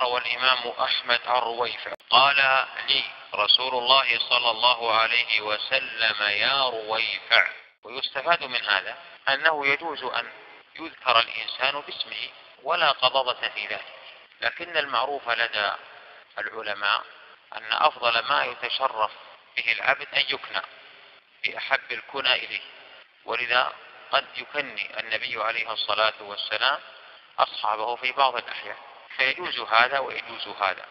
روى الإمام أحمد عن رويفع قال لي رسول الله صلى الله عليه وسلم يا رويفع ويستفاد من هذا أنه يجوز أن يذكر الإنسان باسمه ولا قضضة في ذلك. لكن المعروف لدى العلماء أن أفضل ما يتشرف به العبد أن يكنى بأحب الكنى إليه. ولذا قد يكني النبي عليه الصلاة والسلام أصحابه في بعض الأحيان. فيجوز هذا ويجوز هذا.